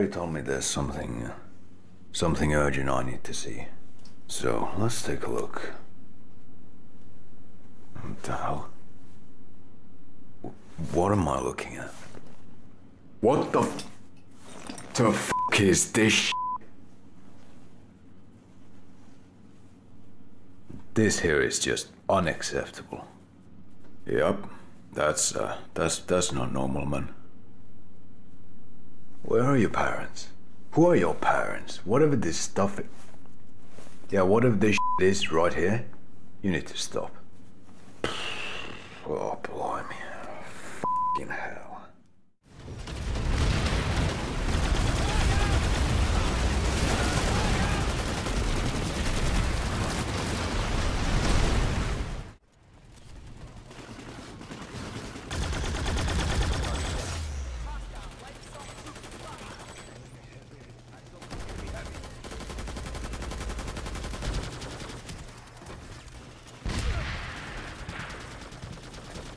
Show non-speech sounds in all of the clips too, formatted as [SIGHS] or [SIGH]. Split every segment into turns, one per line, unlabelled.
Barry told me there's something. Something urgent I need to see. So, let's take a look. What the hell? What am I looking at?
What the f- the f is this
This here is just unacceptable. Yep, that's uh, that's that's not normal, man. Where are your parents? Who are your parents? Whatever this stuff is. Yeah, whatever this is right here, you need to stop. [SIGHS] Oh, blimey. Fucking hell.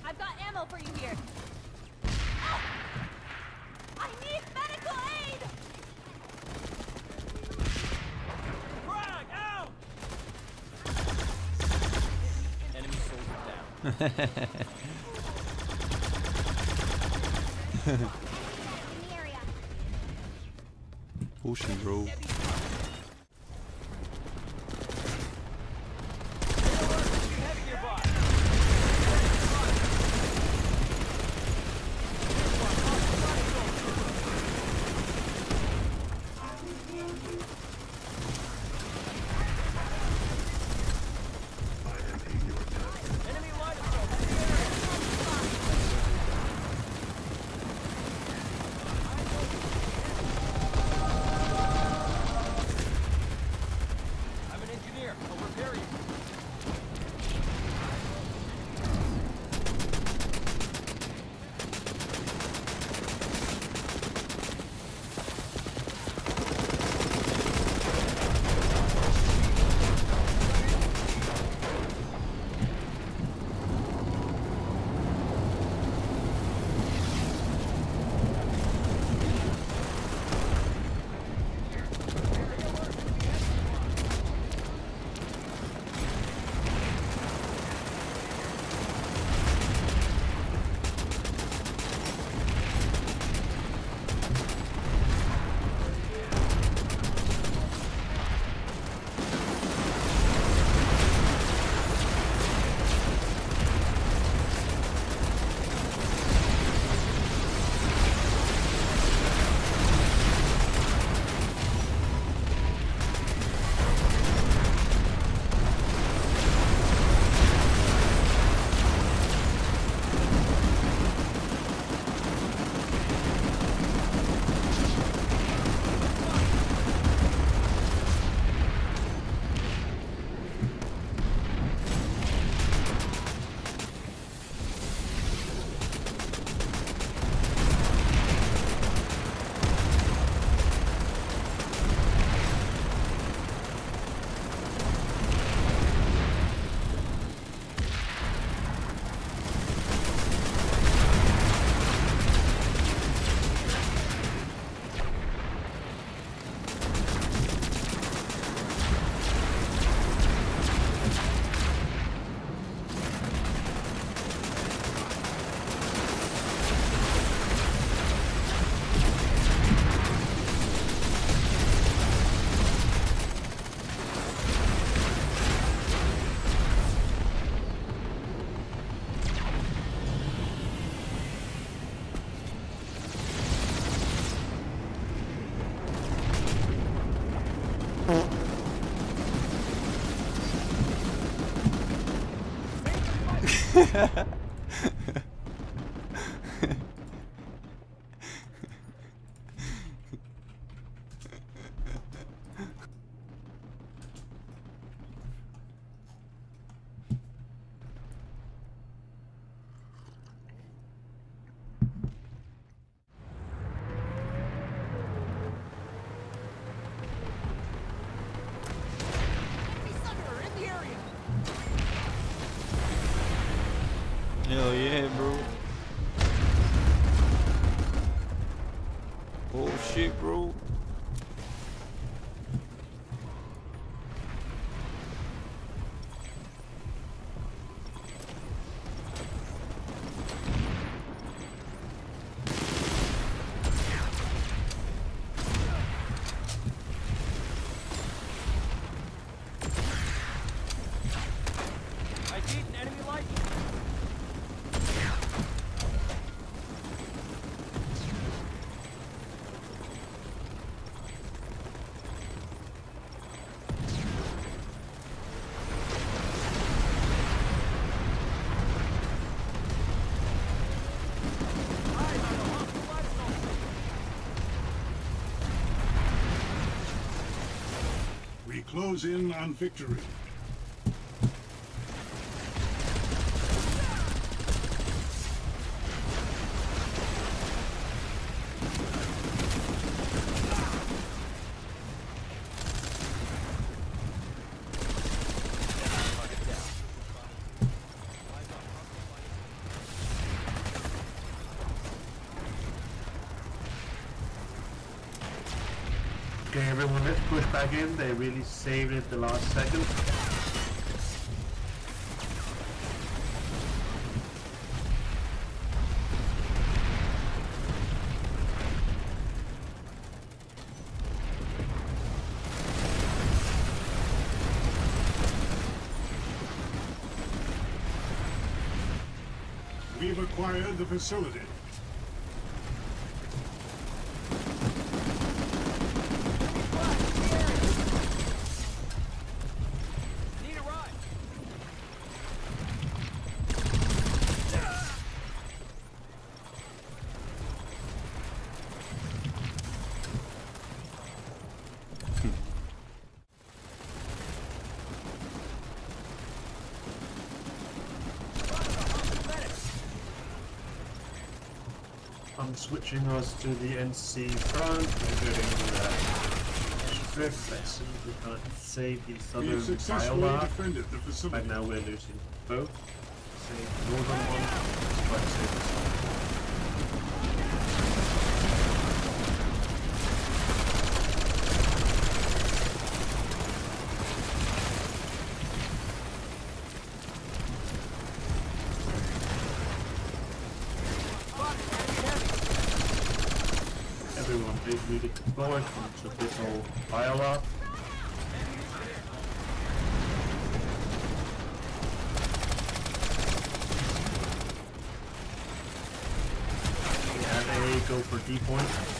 I've got ammo for you here. Ah! I need medical aid! Frag, out!
Enemy soldier down.
In the area.
Pushing, bro.
Hell yeah, bro. Oh shit, bro. I see an enemy light.
We close in on victory.
Okay, everyone, let's push back in. They really saved it the last second.
We've acquired the facility.
I'm switching us to the NC front. We're getting the strip vessel. We can't save the southern
have successfully
Viola.
defended the
Right now we're losing both. Save the northern one. Let's try to save. Really forward to this whole. We have a go for D point.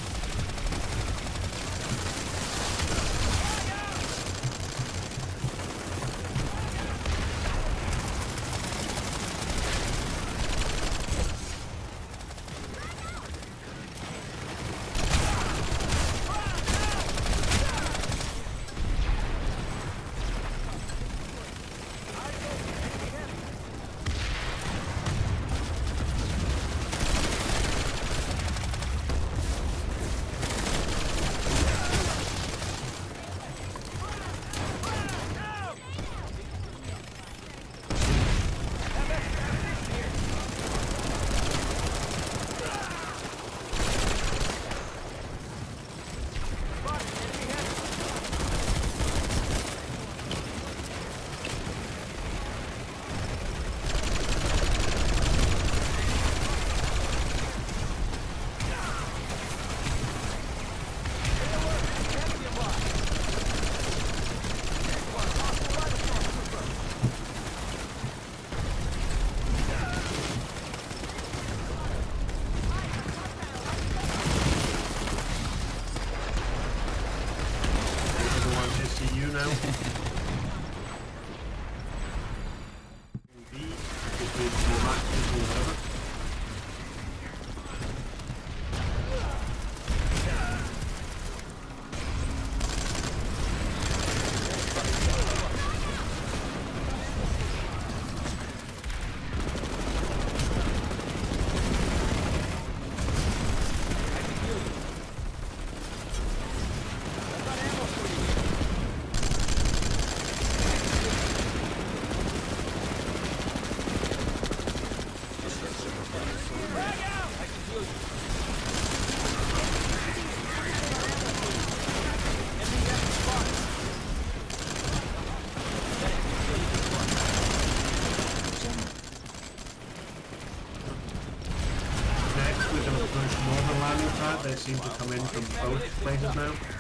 Seem to come in from both places now.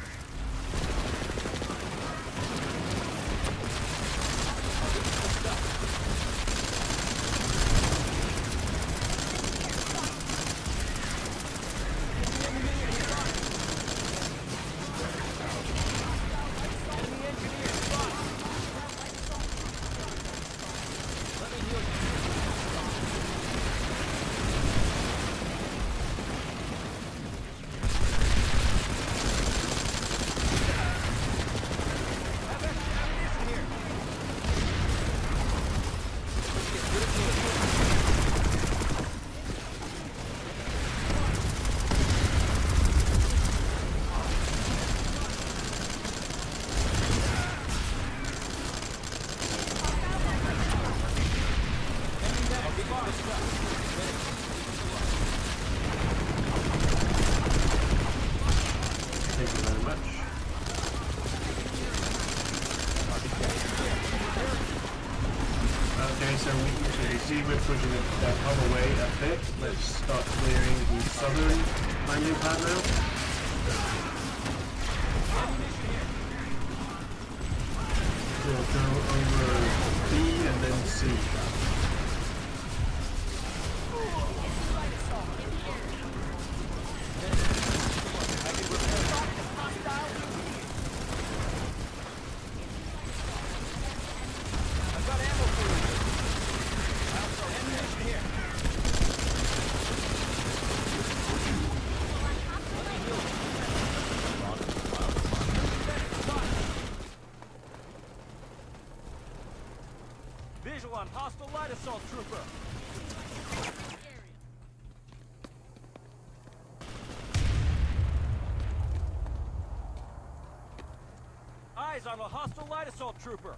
Okay, so we you see we're pushing it that other way a bit. Let's start clearing the southern landing pad now. We'll go over B and then C.
I've got ammo for you. Ammunition here. Visual on hostile light assault trooper. Eyes on a hostile light assault trooper.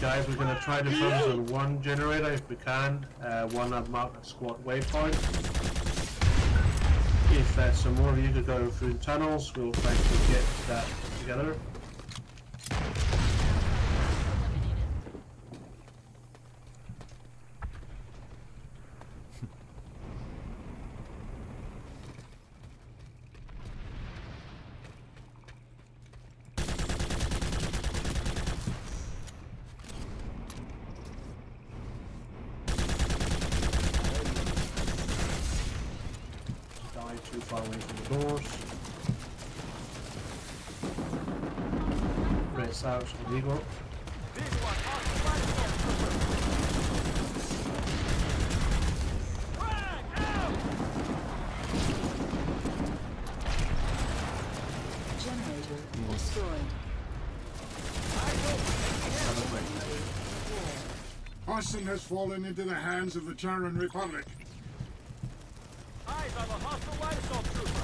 Guys, we're going to try to focus on one generator if we can. Uh, one I've squad waypoint. If uh, some more of you could go through tunnels, we'll try to get that together. Too far away from the doors. Press out illegal.
Visual on hostile light assault trooper. Frag out!
Generator destroyed.
Austin has fallen into the hands of the Terran Republic.
Hostile light assault trooper.